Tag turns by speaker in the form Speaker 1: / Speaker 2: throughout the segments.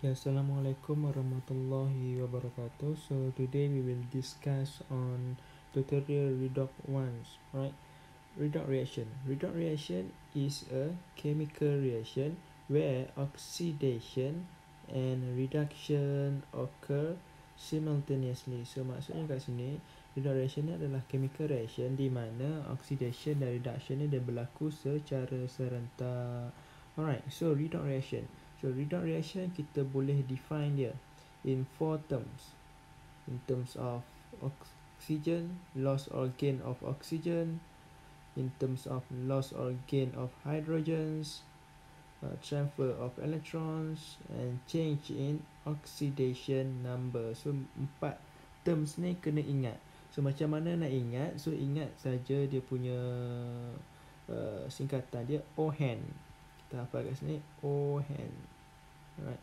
Speaker 1: Okay, Assalamualaikum warahmatullahi wabarakatuh. So today we will discuss on tutorial redox ones, right? Redox reaction. Redox reaction is a chemical reaction where oxidation and reduction occur simultaneously. So maksudnya kat sini redox reaction ni adalah chemical reaction di mana oxidation dan reduction ni dia berlaku secara serentak. Alright, so redox reaction. So redox reaction kita boleh define dia in four terms. In terms of oxygen, loss or gain of oxygen, in terms of loss or gain of hydrogens, uh, transfer of electrons and change in oxidation number. So empat terms ni kena ingat. So macam mana nak ingat? So ingat saja dia punya uh, singkatan dia OHAN kita hafal kat sini OHAN right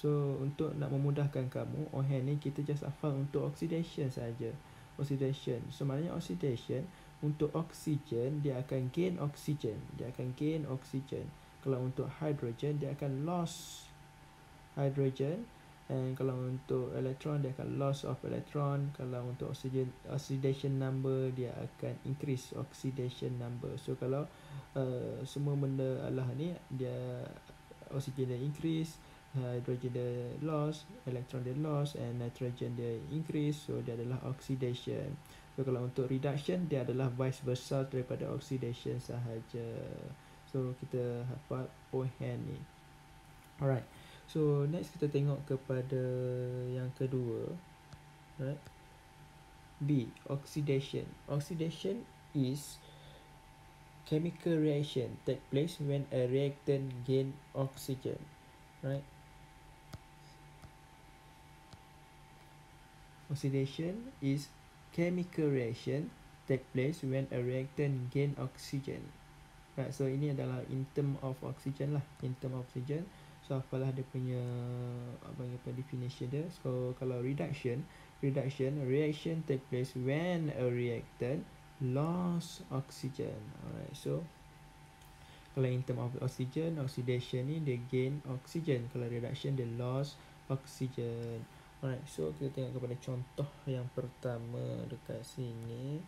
Speaker 1: so untuk nak memudahkan kamu OHAN ni kita just hafal untuk oxidation saja. Oxidation. So maknanya oxidation untuk oksigen dia akan gain oksigen dia akan gain oksigen kalau untuk hydrogen dia akan loss hydrogen. And kalau untuk elektron dia akan loss of electron kalau untuk oxygen oxidation number dia akan increase oxidation number. So kalau uh, semua benda Allah ni dia oxygen dia increase hydrogen dia loss electron dia loss and nitrogen dia increase so dia adalah oxidation. So kalau untuk reduction dia adalah vice versa daripada oxidation sahaja. So kita hafal OHAN ni. Alright. So next kita tengok kepada yang kedua. Right? B. Oxidation. Oxidation is chemical reaction take place when a reactant gain oxygen right? Oxidation is chemical reaction take place when a reactant gain oxygen right? So ini adalah in term of oxygen lah in term of oxygen So apalah dia punya apa yang apa definition dia. So kalau reduction, reduction reaction take place when a reactant loss oxygen. Alright. So kalau in term of oxygen, oxidation ni dia gain oxygen. Kalau reduction dia loss oxygen. Alright. So kita tengok kepada contoh yang pertama dekat sini.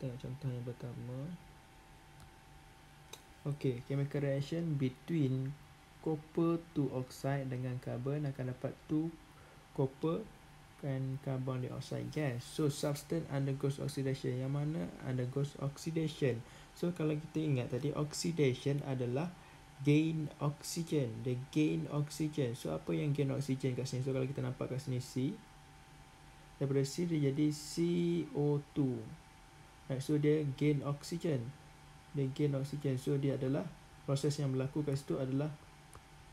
Speaker 1: Tengok contoh yang pertama. Okay, chemical reaction between copper to oxide dengan karbon akan dapat 2 copper dan carbon dioxide gas. So substance undergoes oxidation. Yang mana undergoes oxidation? So kalau kita ingat tadi oxidation adalah gain oxygen. The gain oxygen. So apa yang gain oxygen kat sini? So kalau kita nampak kat sini C. Daripada C dia jadi CO2. Right, so dia gain oxygen. Dia gain oxygen. So dia adalah proses yang berlaku kat situ adalah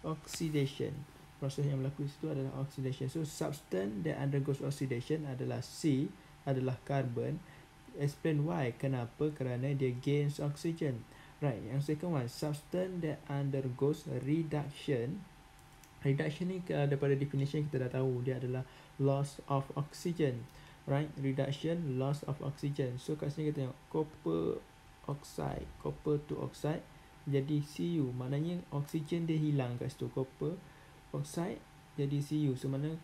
Speaker 1: oxidation proses yang berlaku itu adalah oxidation. So substance that undergoes oxidation adalah C adalah carbon. Explain why kenapa? Kerana dia gains oxygen. Right yang second one substance that undergoes reduction. Reduction ni daripada definition kita dah tahu dia adalah loss of oxygen. Right reduction loss of oxygen. So kat sini kita tengok copper oxide copper to oxide jadi Cu. Maknanya oksigen dia hilang kat situ. Copper oxide jadi Cu. So mana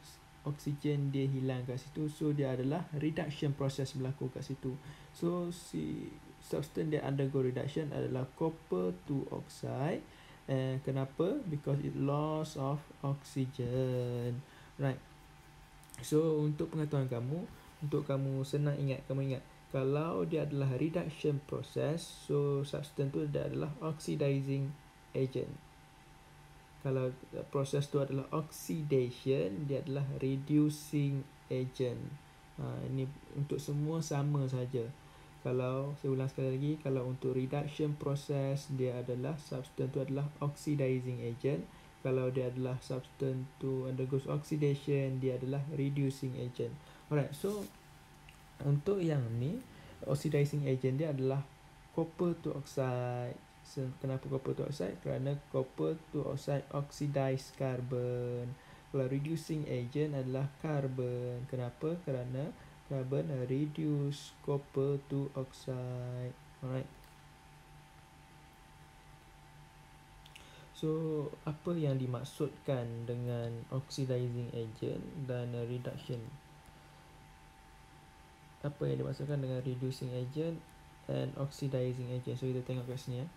Speaker 1: oksigen dia hilang kat situ. So dia adalah reduction process berlaku kat situ. So si substance that undergo reduction adalah copper to oxide. And kenapa? Because it loss of oxygen. Right. So untuk pengetahuan kamu untuk kamu senang ingat kamu ingat kalau dia adalah reduction process so substance tu dia adalah oxidizing agent kalau proses tu adalah oxidation dia adalah reducing agent. Ha, ini untuk semua sama saja. Kalau saya ulang sekali lagi kalau untuk reduction process dia adalah substance tu adalah oxidizing agent. Kalau dia adalah substance tu undergoes oxidation dia adalah reducing agent. Alright so untuk yang ni oxidizing agent dia adalah copper to oxide kenapa copper to oxide kerana copper to oxide oxidize carbon kalau reducing agent adalah carbon kenapa kerana carbon reduce copper to oxide alright So apa yang dimaksudkan dengan oxidizing agent dan reduction? Apa yang dimaksudkan dengan reducing agent and oxidizing agent? So kita tengok kat sini ya.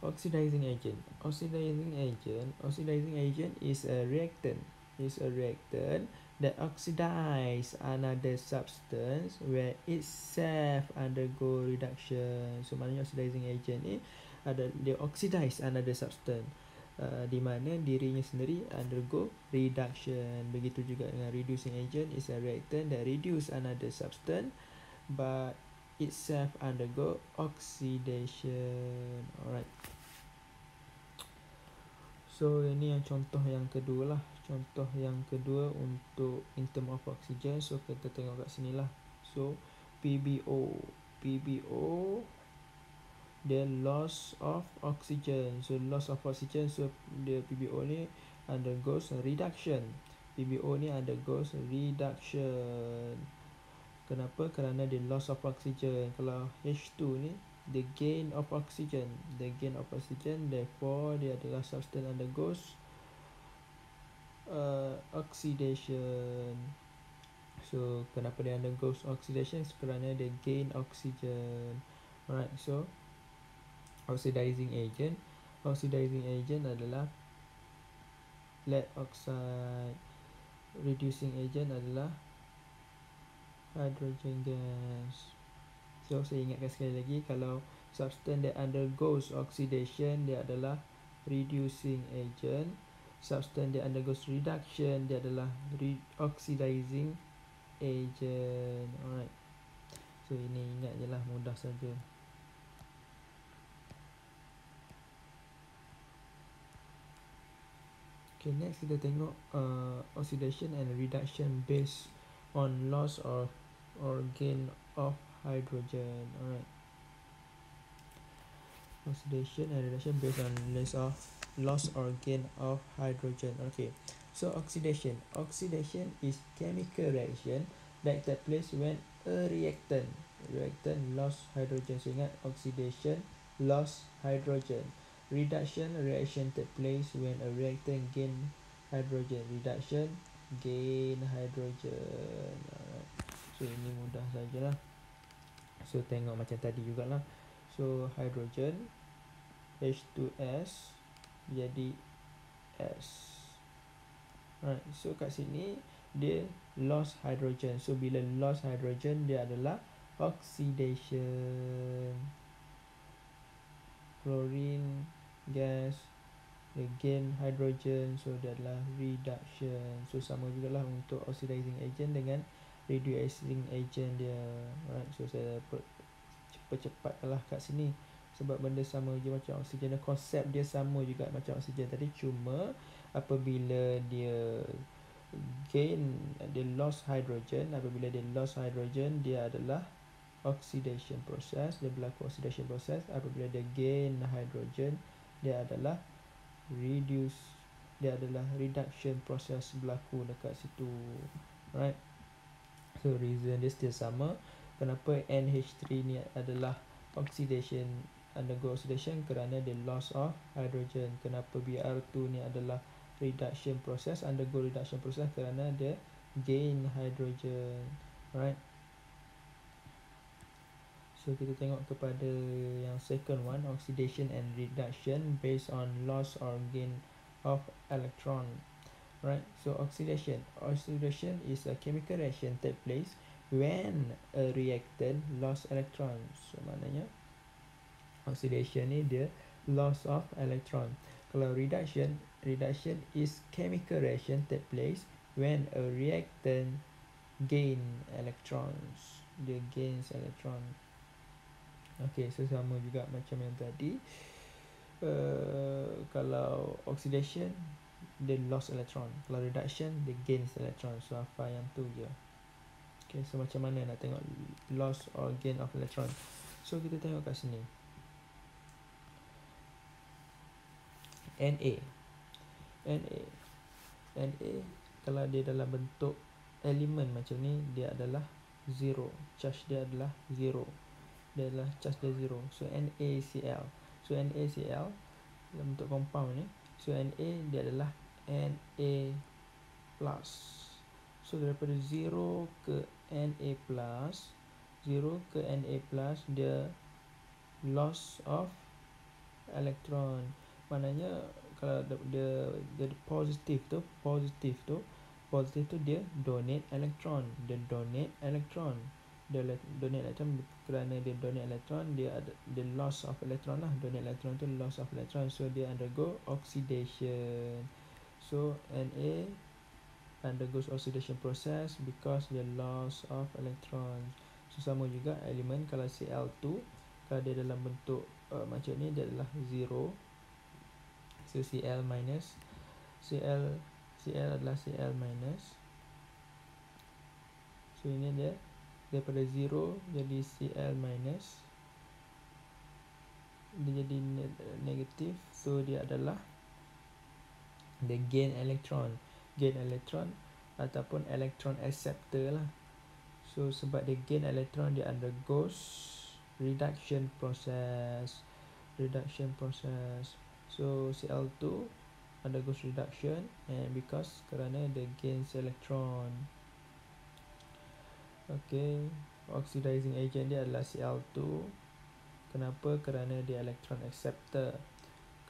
Speaker 1: Oxidizing agent. Oxidizing agent. Oxidizing agent is a reactant. Is a reactant that oxidize another substance where itself undergo reduction. So maknanya oxidizing agent ni ada dia oxidize another substance uh, di mana dirinya sendiri undergo reduction begitu juga dengan reducing agent is a reactant that reduce another substance but itself undergo oxidation. Alright. So ini yang contoh yang kedua lah. Contoh yang kedua untuk in term of oxygen. So kita tengok kat sini lah. So PBO PBO the loss of oxygen. So loss of oxygen so the PBO ni undergoes reduction. PBO ni undergoes reduction kenapa? Kerana the loss of oxygen. Kalau H2 ni the gain of oxygen. The gain of oxygen therefore dia adalah substance undergoes uh, oxidation. So kenapa dia undergoes oxidation? Kerana the gain oxygen. Alright so oxidizing agent. Oxidizing agent adalah lead oxide. Reducing agent adalah hydrogen gas so saya ingatkan sekali lagi kalau substance that undergoes oxidation dia adalah reducing agent. Substance that undergoes reduction dia adalah oxidizing agent. Alright. So ini ingat je lah mudah saja. Okay, next kita tengok uh, oxidation and reduction based on loss of or gain of hydrogen. Alright. Oxidation and reduction based on loss of loss or gain of hydrogen. Okay. So oxidation. Oxidation is chemical reaction that takes place when a reactant reactant lost hydrogen. So ingat oxidation loss hydrogen reduction reaction take place when a reactant gain hydrogen reduction gain hydrogen so ini mudah sajalah. So tengok macam tadi jugalah. So hydrogen H2S jadi S. Right so kat sini dia lost hydrogen. So bila lost hydrogen dia adalah oxidation. Chlorine gas again hydrogen. So dia adalah reduction. So sama juga lah untuk oxidizing agent dengan reducing agent dia. Right so saya cepat-cepat lah kat sini. Sebab benda sama je macam oksigen. Konsep dia sama juga macam oksigen tadi. Cuma apabila dia gain dia lost hydrogen apabila dia lost hydrogen dia adalah oxidation process. Dia berlaku oxidation process. Apabila dia gain hydrogen dia adalah reduce dia adalah reduction process berlaku dekat situ. Right so reason dia still sama. Kenapa NH3 ni adalah oxidation undergo oxidation? Kerana the loss of hydrogen. Kenapa Br2 ni adalah reduction process undergo reduction process? Kerana dia gain hydrogen right? So kita tengok kepada yang second one oxidation and reduction based on loss or gain of electron. Right. So oxidation. Oxidation is a chemical reaction take place when a reactant lost electrons. So maknanya oxidation ni dia loss of electron. Kalau reduction, reduction is chemical reaction take place when a reactant gain electrons. Dia gains electron. Okey, so sama juga macam yang tadi. Uh, kalau oxidation dia lost electron. Kalau reduction dia gains electron. So apa yang tu je. Okey, so macam mana nak tengok loss or gain of electron. So kita tengok kat sini. Na. Na. Na kalau dia dalam bentuk elemen macam ni dia adalah zero. Charge dia adalah zero dia adalah charge dia zero so NaCl so NaCl dalam bentuk compound ni so Na dia adalah Na plus. So daripada 0 ke Na plus 0 ke Na plus dia loss of electron. Maknanya kalau dia dia positif tu positif tu positif tu dia donate electron. Dia donate electron. Dia donate electron kerana dia donate electron dia ada the loss of electron lah. Donate electron tu loss of electron. So dia undergo oxidation so Na undergoes oxidation process because the loss of electron so sama juga elemen kalau Cl2 kalau dia dalam bentuk uh, macam ni dia adalah 0 so Cl minus Cl Cl adalah Cl minus. So ini dia daripada 0 jadi Cl minus. Dia jadi negatif so dia adalah the gain electron gain electron ataupun electron acceptor lah so sebab dia gain electron dia undergoes reduction process reduction process So Cl2 undergoes reduction and because kerana the gains electron. Okay, oxidizing agent dia adalah Cl2. Kenapa? Kerana dia electron acceptor.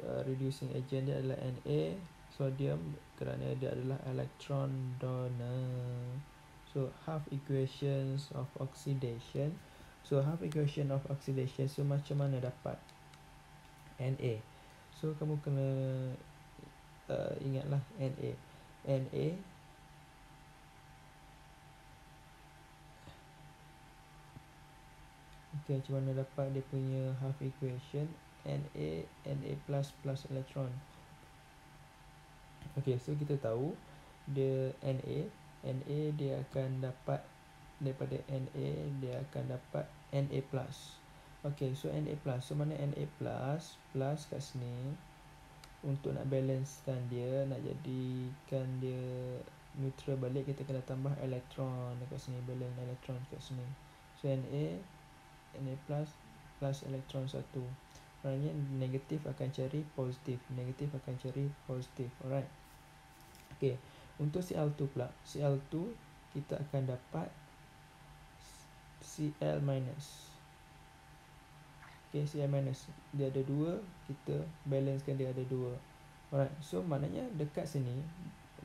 Speaker 1: Uh, reducing agent dia adalah Na, sodium kerana dia adalah electron donor. So half equations of oxidation. So half equation of oxidation so macam mana dapat Na? So kamu kena uh, ingatlah NA. NA Okay, macam mana dapat dia punya half equation Na, Na plus plus electron Okay, so kita tahu dia Na Na dia akan dapat daripada Na dia akan dapat Na plus Okay, so Na plus. So, mana Na plus? Plus kat sini. Untuk nak balancekan dia, nak jadikan dia neutral balik, kita kena tambah elektron dekat sini. Balance elektron kat sini. So, Na, Na plus, plus elektron satu. Maknanya negatif akan cari positif. Negatif akan cari positif. Alright. Okay. Untuk Cl2 pula. Cl2, kita akan dapat Cl minus. Okay, CI minus Dia ada dua Kita balancekan dia ada dua Alright, so maknanya dekat sini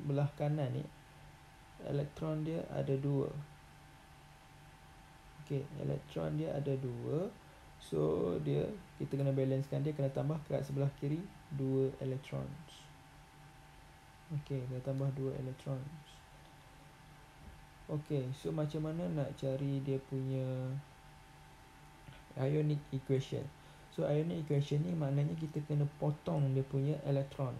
Speaker 1: Belah kanan ni Elektron dia ada dua Okay, elektron dia ada dua So, dia Kita kena balancekan dia Kena tambah kat sebelah kiri Dua elektron Okay, kita tambah dua elektron Okay, so macam mana nak cari dia punya ionic equation. So ionic equation ni maknanya kita kena potong dia punya elektron.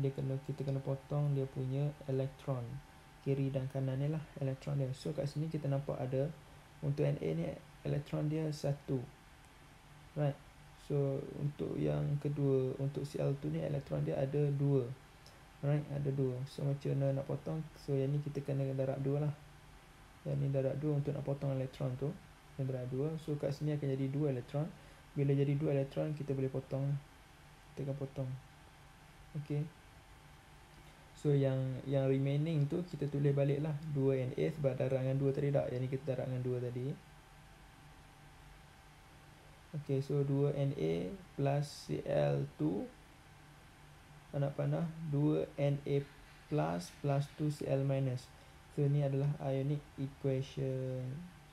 Speaker 1: Dia kena kita kena potong dia punya elektron kiri dan kanan ni lah elektron dia. So kat sini kita nampak ada untuk Na ni elektron dia satu. Right. So untuk yang kedua untuk Cl2 ni elektron dia ada dua. Right, ada dua. So macam mana nak potong? So yang ni kita kena darab dua lah. Yang ni darab dua untuk nak potong elektron tu yang berat dua so kat sini akan jadi dua elektron bila jadi dua elektron kita boleh potong kita akan potong ok so yang yang remaining tu kita tulis balik lah 2 Na sebab darab dengan 2 tadi tak yang ni kita darab dengan 2 tadi ok so 2 Na plus Cl2 anak panah 2 Na plus plus 2 Cl minus. So ni adalah ionic equation.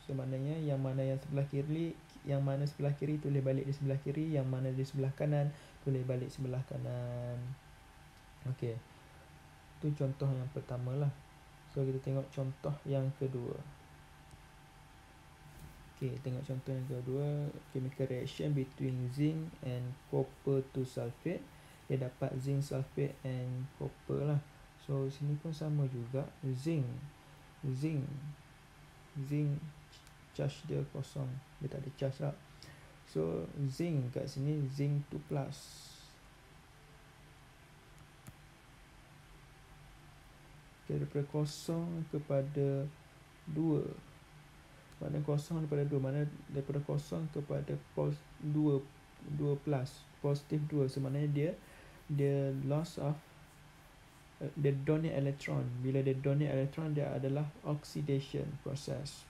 Speaker 1: So maknanya yang mana yang sebelah kiri Yang mana sebelah kiri tulis balik di sebelah kiri Yang mana di sebelah kanan tulis balik sebelah kanan. Okay. Itu contoh yang pertama lah So kita tengok contoh yang kedua Okay tengok contoh yang kedua Chemical reaction between zinc and copper to sulfate. Dia dapat zinc sulfate and copper lah. So sini pun sama juga. Zinc. Zinc. Zinc charge dia kosong. Dia tak ada charge lah. So zinc kat sini zinc 2 plus. Daripada kosong kepada 2 mana kosong daripada 2 mana daripada kosong kepada pos 2 2 plus positif 2 so maknanya dia dia loss of uh, dia donate electron. Bila dia donate electron dia adalah oxidation process.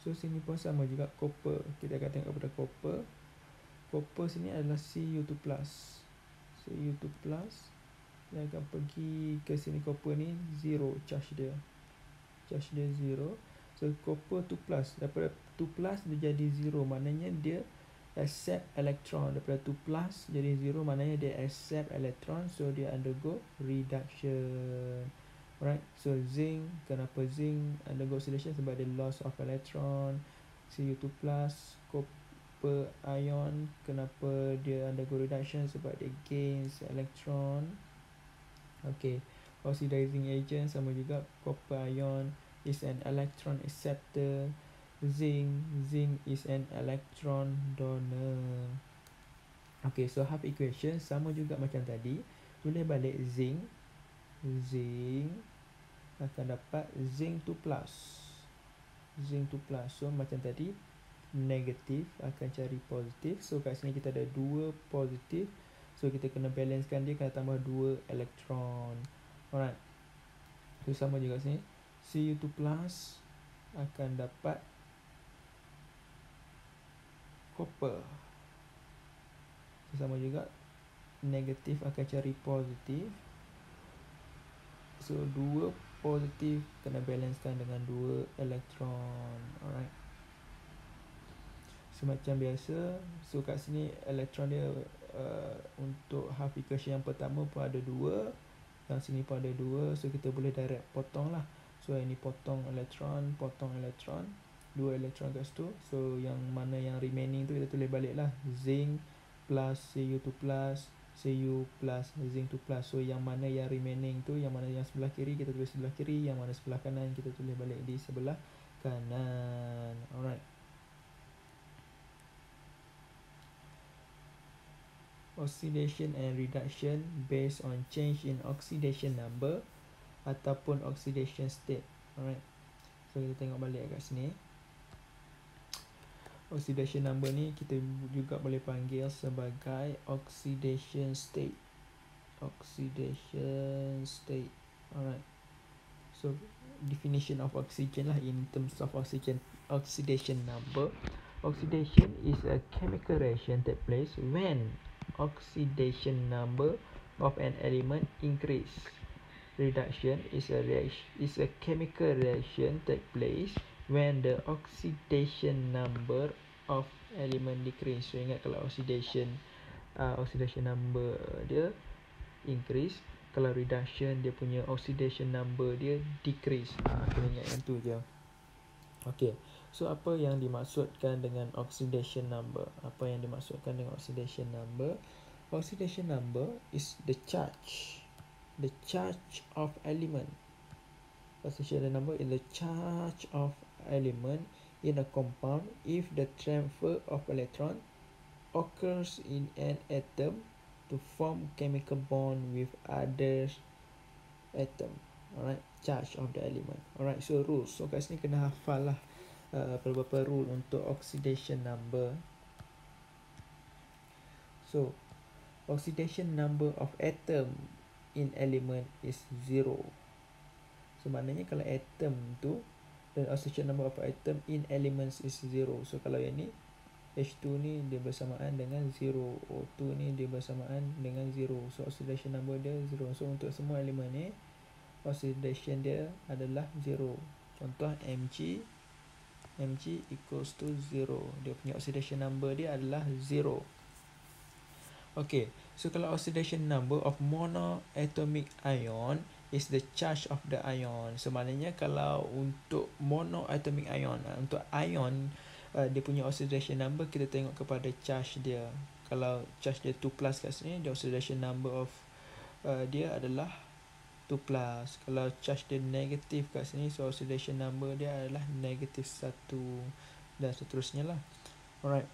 Speaker 1: So sini pun sama juga copper. Kita akan tengok pada copper. Copper sini adalah Cu2 plus. Cu2 plus. Dia akan pergi ke sini copper ni zero. Charge dia. Charge dia zero so copper 2 plus. Daripada 2 plus dia jadi zero. Maknanya dia accept electron. Daripada 2 plus jadi 0 maknanya dia accept electron so dia undergo reduction. Right so zinc kenapa zinc? Undergo oxidation sebab dia loss of electron. Cu2 plus copper ion kenapa dia undergo reduction? Sebab dia gains electron. Okay. Oxidizing agent sama juga copper ion is an electron acceptor. Zinc zinc is an electron donor. Okay so half equation sama juga macam tadi. Tulis balik zinc. Zinc akan dapat zinc 2 plus. Zinc 2 plus. So macam tadi negatif akan cari positif. So kat sini kita ada dua positif. So kita kena balancekan dia kena tambah dua elektron. Alright. So sama juga sini Cu2 plus akan dapat copper. Sama juga negatif akan cari positif. So dua positif kena balancekan dengan dua elektron. Alright. So macam biasa. So kat sini elektron dia uh, untuk half equation yang pertama pun ada dua. Yang sini pun ada dua. So kita boleh direct potong lah so ini potong elektron potong elektron dua elektron kat situ so yang mana yang remaining tu kita tulis balik lah. Zinc plus Cu2 plus Cu plus zinc 2 plus. So yang mana yang remaining tu yang mana yang sebelah kiri kita tulis sebelah kiri. Yang mana sebelah kanan kita tulis balik di sebelah kanan. Alright. Oxidation and reduction based on change in oxidation number ataupun oxidation state. Alright. So kita tengok balik kat sini. Oxidation number ni kita juga boleh panggil sebagai oxidation state. Oxidation state. Alright. So definition of oxygen lah in terms of oxygen oxidation number. Oxidation is a chemical reaction that place when oxidation number of an element increase reduction is a reaction is a chemical reaction that place when the oxidation number of element decrease. So ingat kalau oxidation uh, oxidation number dia increase kalau reduction dia punya oxidation number dia decrease. Uh, kena ingat yang tu je. Okay, so apa yang dimaksudkan dengan oxidation number? Apa yang dimaksudkan dengan oxidation number? Oxidation number is the charge, the charge of element. Oxidation number is the charge of element in a compound if the transfer of electron occurs in an atom to form chemical bond with other atom. Alright charge of the element. Alright so rules. So kat sini kena hafal lah uh, beberapa rule untuk oxidation number. So oxidation number of atom in element is zero. So maknanya kalau atom tu dan oxidation number of atom in elements is zero. So kalau yang ni H2 ni dia bersamaan dengan zero. O2 ni dia bersamaan dengan zero. So oxidation number dia zero. So untuk semua elemen ni oxidation dia adalah zero. Contoh Mg Mg equals to zero. Dia punya oxidation number dia adalah Okay, so kalau oxidation number of monoatomic ion is the charge of the ion. So maknanya kalau untuk monoatomic ion, uh, untuk ion uh, dia punya oxidation number kita tengok kepada charge dia. Kalau charge dia 2 plus kat sini, the oxidation number of uh, dia adalah 2 plus. Kalau charge dia negatif kat sini, so oxidation number dia adalah negatif 1 dan seterusnya lah. Alright.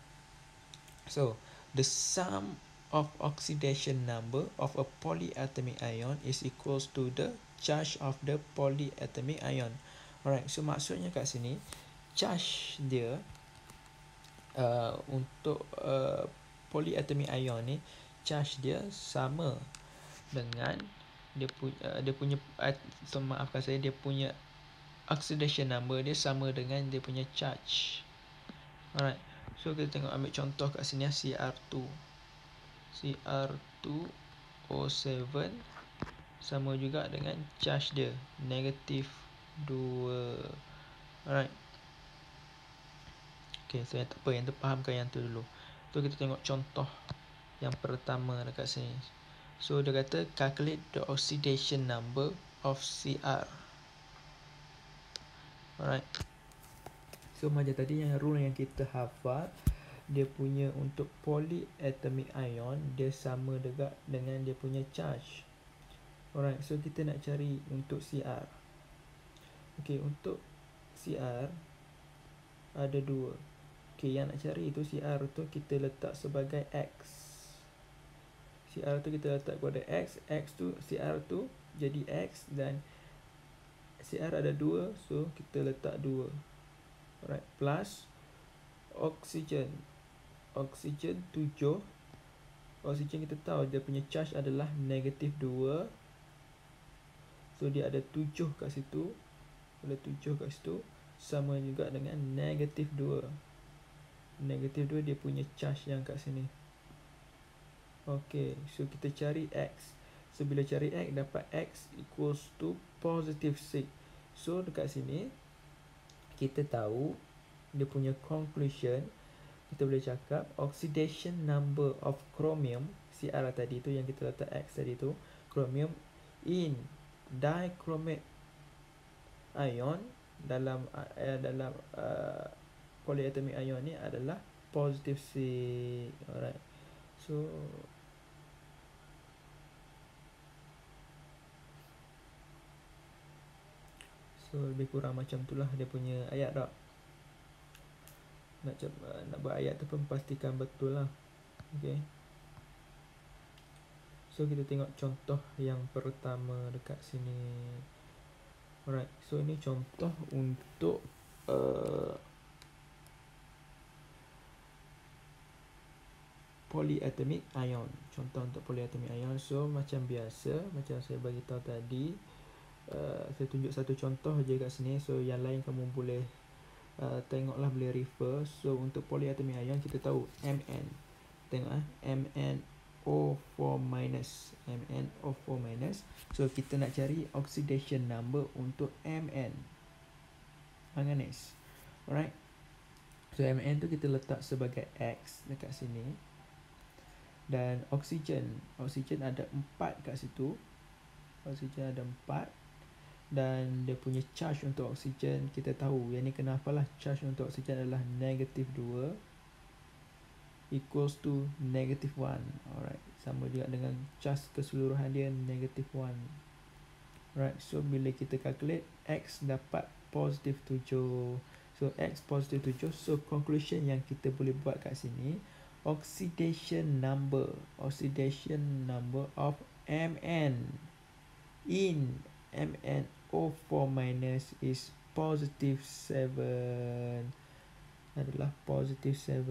Speaker 1: So, the sum of oxidation number of a polyatomic ion is equals to the charge of the polyatomic ion. Alright, so maksudnya kat sini charge dia uh, untuk uh, polyatomic ion ni charge dia sama dengan dia punya uh, dia punya uh, maafkan saya dia punya oxidation number dia sama dengan dia punya charge alright so kita tengok ambil contoh kat sini CR2 CR2 O7 sama juga dengan charge dia negatif 2 alright. Ok so yang tak apa yang tu fahamkan yang tu dulu. Tu kita tengok contoh yang pertama dekat sini. So dia kata calculate the oxidation number of CR alright. So macam tadi yang rule yang kita hafal dia punya untuk polyatomic ion dia sama juga dengan dia punya charge. Alright so kita nak cari untuk CR ok untuk CR ada dua. Ok yang nak cari itu CR tu kita letak sebagai X. CR tu kita letak kepada X X tu CR tu jadi X dan CR ada dua so kita letak dua. Alright plus oxygen oksigen 7 oksigen kita tahu dia punya charge adalah negatif 2 so dia ada 7 kat situ. Ada 7 kat situ. Sama juga dengan negatif 2 negatif 2 dia punya charge yang kat sini. Ok so kita cari x. So bila cari x dapat x equals to positive 6 so dekat sini kita tahu dia punya conclusion kita boleh cakap oxidation number of chromium CR tadi tu yang kita letak X tadi tu chromium in dichromate ion dalam uh, dalam uh, polyatomic ion ni adalah positive C alright. So so lebih kurang macam tu lah dia punya ayat tak nak uh, nak buat ayat tu pun pastikan betul lah. Okay. so kita tengok contoh yang pertama dekat sini. Alright. So ini contoh untuk uh, polyatomic ion. Contoh untuk polyatomic ion. So macam biasa macam saya bagi tahu tadi uh, saya tunjuk satu contoh je kat sini. So yang lain kamu boleh uh, tengoklah boleh refer. So untuk polyatomic ion kita tahu Mn tengok ah MnO4 minus MnO4 minus. So kita nak cari oxidation number untuk Mn manganese. Alright. So Mn tu kita letak sebagai X dekat sini. Dan oksigen oksigen ada 4 kat situ. Oksigen ada 4 dan dia punya charge untuk oksigen kita tahu. Yang ni kenapa lah charge untuk oksigen adalah negatif 2 equals to negative 1 alright. Sama juga dengan charge keseluruhan dia negatif 1 right so bila kita calculate x dapat positif 7 so x positif 7 so conclusion yang kita boleh buat kat sini oxidation number oxidation number of mn in mn O4 minus is positive 7 adalah positive 7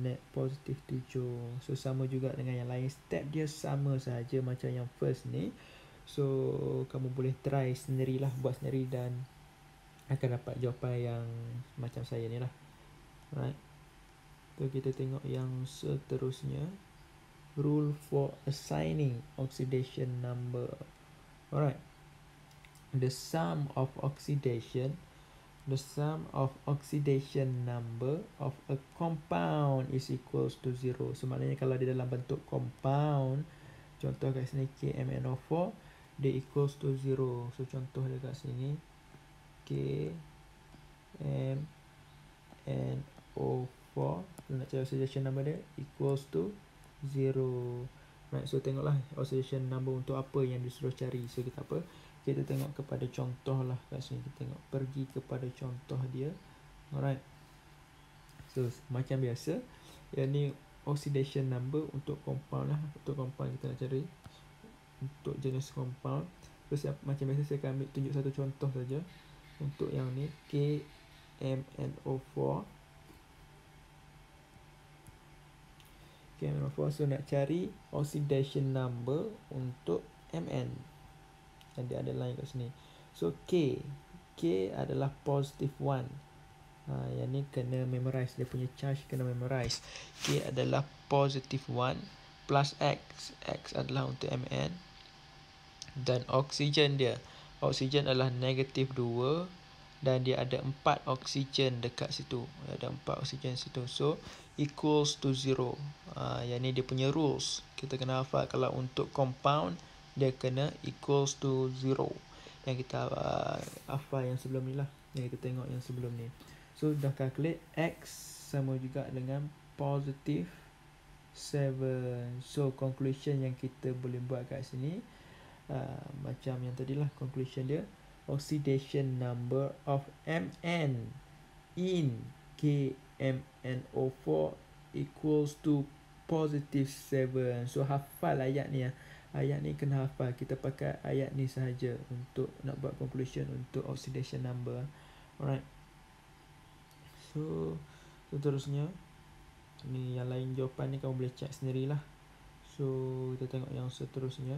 Speaker 1: net positive 7 so sama juga dengan yang lain. Step dia sama saja macam yang first ni. So kamu boleh try sendirilah buat sendiri dan akan dapat jawapan yang macam saya ni lah. Right so kita tengok yang seterusnya. Rule for assigning oxidation number. Alright the sum of oxidation the sum of oxidation number of a compound is equals to zero. So maknanya kalau dia dalam bentuk compound contoh kat sini KMNO4 dia equals to zero. So contoh dia kat sini KMNO4 nak cari oxidation number dia? Equals to zero. Right so tengoklah oxidation number untuk apa yang disuruh cari. So kita apa kita tengok kepada contoh lah kat sini. Kita tengok pergi kepada contoh dia. Alright. So macam biasa yang ni oxidation number untuk compound lah. Untuk compound kita nak cari. Untuk jenis compound. Terus macam biasa saya akan ambil tunjuk satu contoh saja. Untuk yang ni KMNO4 Okay, nombor 4. So, nak cari oxidation number untuk Mn. Dan dia ada line kat sini. So, K. K adalah positive 1. Ha, yang ni kena memorize. Dia punya charge kena memorize. K adalah positive 1 plus X. X adalah untuk Mn. Dan oksigen dia. Oksigen adalah negative 2 dan dia ada empat oksigen dekat situ ada empat oksigen situ so equals to zero uh, yang ni dia punya rules kita kena hafal kalau untuk compound dia kena equals to zero yang kita uh, hafal yang sebelum ni lah yang kita tengok yang sebelum ni so dah calculate x sama juga dengan positive 7 so conclusion yang kita boleh buat kat sini uh, macam yang tadi lah conclusion dia oxidation number of Mn in KMNO4 equals to positive 7. So hafal ayat ni ya. Ayat ni kena hafal. Kita pakai ayat ni sahaja untuk nak buat conclusion untuk oxidation number. Alright. So seterusnya ni yang lain jawapan ni kamu boleh check sendirilah. So kita tengok yang seterusnya.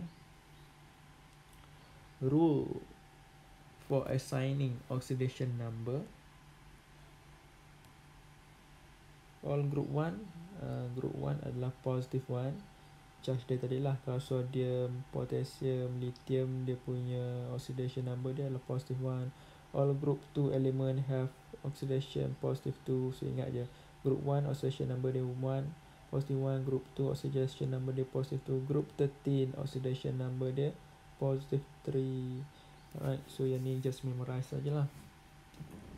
Speaker 1: Rule for assigning oxidation number all group 1 uh, group 1 adalah positive 1 charge dia tadi lah. Kalau sodium, potassium, lithium dia punya oxidation number dia adalah positive 1 all group 2 element have oxidation positive 2 so ingat je. Group 1 oxidation number dia 1 positive 1 group 2 oxidation number dia positive 2 group 13 oxidation number dia positive 3 Alright, so yang ni just memorize sajalah.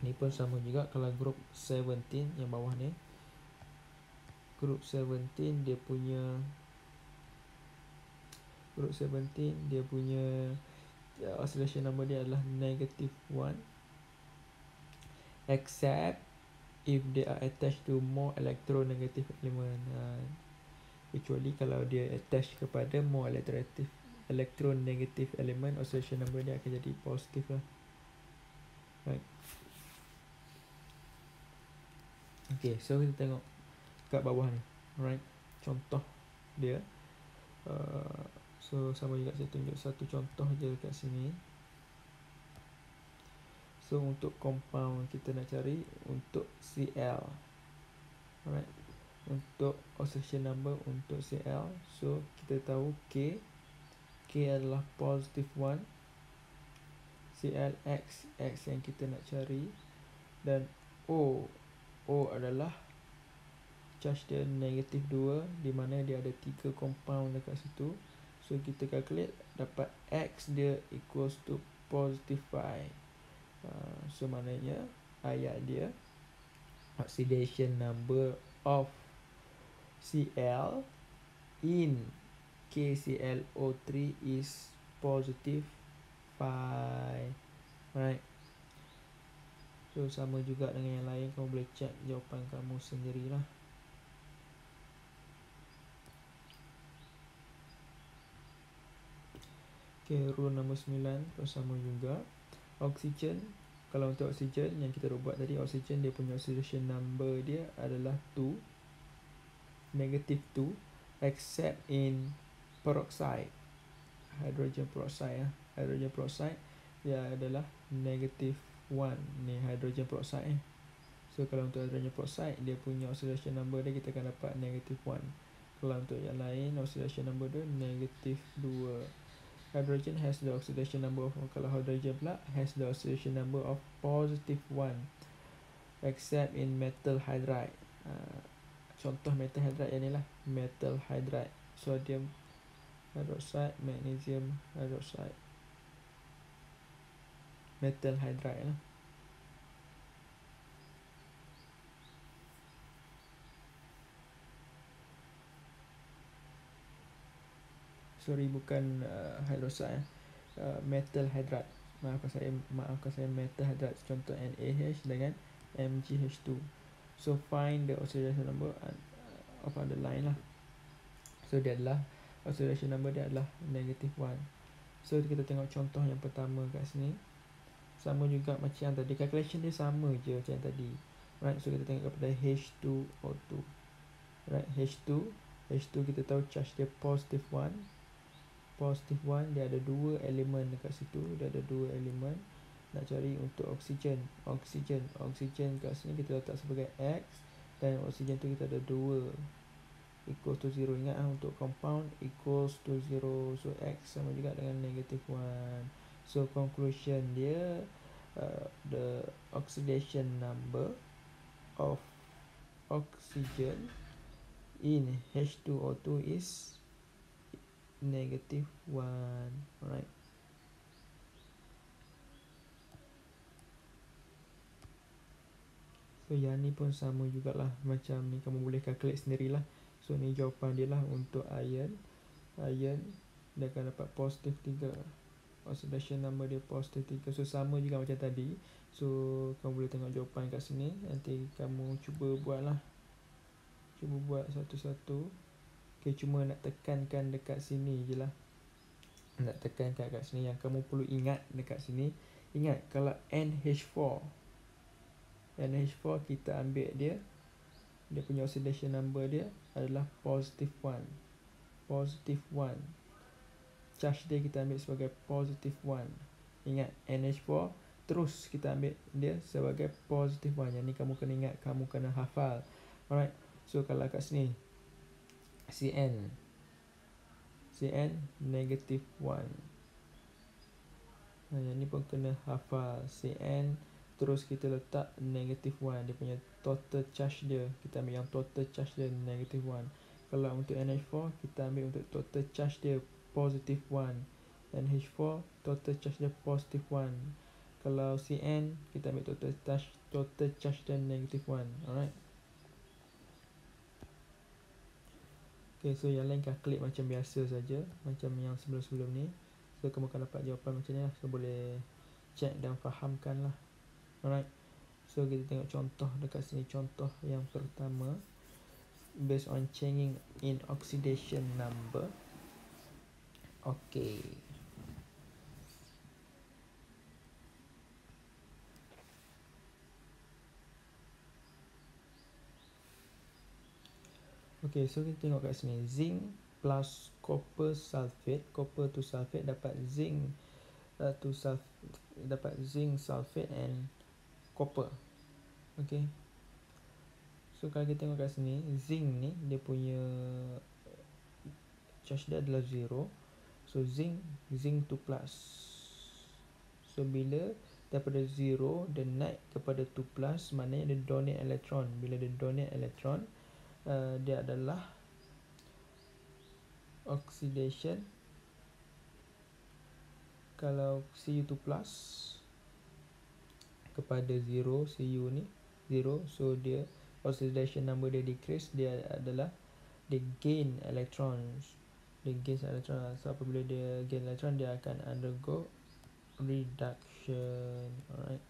Speaker 1: Ni pun sama juga kalau group 17 yang bawah ni. Group 17 dia punya Group 17 dia punya uh, oscillation number dia adalah negative 1 except if they are attached to more electronegative element. Uh, kecuali kalau dia attach kepada more electronegative elektron negative element oscillation number dia akan jadi positif lah. Right. Okay so kita tengok kat bawah ni. Right contoh dia. Uh, so sama juga saya tunjuk satu contoh je kat sini. So untuk compound kita nak cari untuk CL right untuk oscillation number untuk CL so kita tahu K. K adalah positive 1 CLX X yang kita nak cari. Dan O O adalah charge dia negative 2 di mana dia ada 3 compound dekat situ so kita calculate dapat X dia equals to positive 5 uh, so maknanya ayat dia oxidation number of CL in KClO3 is positive 5 right so sama juga dengan yang lain. Kamu boleh check jawapan kamu sendirilah Okay, rule nombor 9 pun sama juga. Oxygen Kalau untuk oxygen yang kita buat tadi Oxygen dia punya oxidation number dia adalah 2 Negative 2 Except in peroxide. Hydrogen peroxide ya. Hydrogen peroxide dia adalah negative 1 ni hydrogen peroxide eh. so kalau untuk hydrogen peroxide dia punya oxidation number dia kita akan dapat negative 1 kalau untuk yang lain oxidation number dia negative 2 hydrogen has the oxidation number of kalau hydrogen pula has the oxidation number of positive 1 except in metal hydride. Uh, contoh metal hydride yang ni lah. Metal hydride sodium hydroxide magnesium hydroxide. Metal hydride lah. Sorry bukan uh, hydroxide eh. uh, metal hydride. Maafkan saya maafkan saya. Metal hydride contoh NaH dengan MgH2 so find the oxidation number uh, of underline lah. So dia adalah oxidation number dia adalah negative 1 so kita tengok contoh yang pertama kat sini. Sama juga macam yang tadi. Calculation dia sama je macam yang tadi. Right? So kita tengok kepada H2O2 right? H2 H2 kita tahu charge dia positive 1 positive 1 dia ada dua elemen dekat situ dia ada dua elemen nak cari untuk oksigen. Oksigen oksigen kat sini kita letak sebagai X dan oksigen tu kita ada dua. Equals to 0 ingat lah untuk compound equals to 0 so X sama juga dengan negative 1 so conclusion dia uh, the oxidation number of oxygen in H2O2 is negative 1 alright. So yang ni pun sama jugalah Macam ni. Kamu boleh calculate sendirilah. So ni jawapan dia lah untuk iron. Iron Dia akan dapat positif 3 Oxidation number dia positif 3 So sama juga macam tadi. So kamu boleh tengok jawapan kat sini. Nanti kamu cuba buat lah Cuba buat satu-satu Okay cuma nak tekankan dekat sini je lah. Nak tekankan kat sini. Yang kamu perlu ingat dekat sini Ingat kalau NH4 NH4 kita ambil dia dia punya oxidation number dia adalah positive 1 positive 1 charge dia kita ambil sebagai positive 1 ingat NH4 terus kita ambil dia sebagai positive 1 yang ni kamu kena ingat kamu kena hafal. Alright. So kalau kat sini CN. CN negative 1 Nah, yang ni pun kena hafal. CN terus kita letak negative 1 dia punya total charge dia. Kita ambil yang total charge dia negative 1 kalau untuk NH4 kita ambil untuk total charge dia positive 1 NH4 total charge dia positive 1 kalau CN kita ambil total charge total charge dia negative 1 alright Okay, so yang lain calculate macam biasa saja Macam yang sebelum-sebelum ni So, kamu akan dapat jawapan macam ni lah So, boleh check dan fahamkan lah Alright. So kita tengok contoh dekat sini contoh yang pertama based on changing in oxidation number. Okay. Okay, so kita tengok kat sini. Zinc plus copper sulfate, copper to sulfate dapat zinc uh, to sulf dapat zinc sulfate and copper. Okay so kalau kita tengok kat sini zinc ni dia punya charge dia adalah zero. So zinc zinc to plus. So bila daripada zero dia naik kepada 2 plus maknanya dia donate elektron bila dia donate elektron uh, dia adalah oxidation. Kalau Cu2 plus kepada 0 Cu ni 0 so dia oxidation number dia decrease dia adalah dia gain electrons. Dia gain electron so apabila dia gain electron dia akan undergo reduction. Alright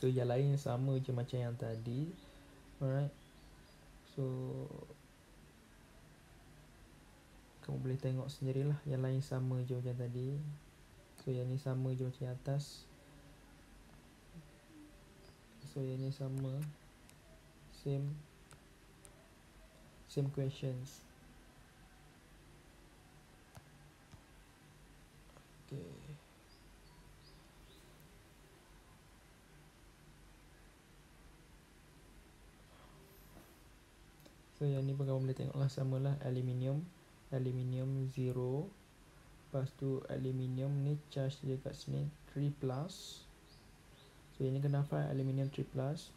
Speaker 1: so yang lain sama je macam yang tadi. Alright. So kamu boleh tengok sendirilah. Yang lain sama je macam tadi. So yang ni sama je macam atas. So yang ni sama. Same. Same questions So yang ni pun kamu boleh tengok lah. Sama lah aluminium. Aluminium 0 lepas tu aluminium ni charge dia kat sini 3 plus. So ini kena hafal aluminium 3 plus.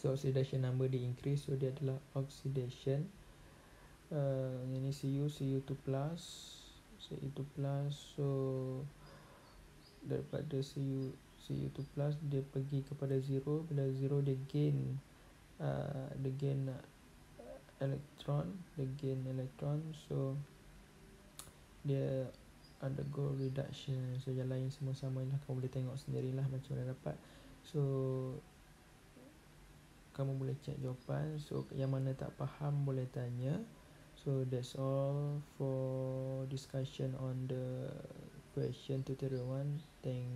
Speaker 1: So oxidation number dia increase. So dia adalah oxidation. Uh, ini Cu Cu2 plus. Cu2 plus. So daripada Cu Cu2 plus dia pergi kepada 0 bila 0 dia gain uh, dia gain uh, electron the gain electron so dia undergo reduction. So yang lain semua sama lah kamu boleh tengok sendirilah macam mana dapat. So kamu boleh check jawapan. So yang mana tak faham boleh tanya. So that's all for discussion on the question tutorial 1 thank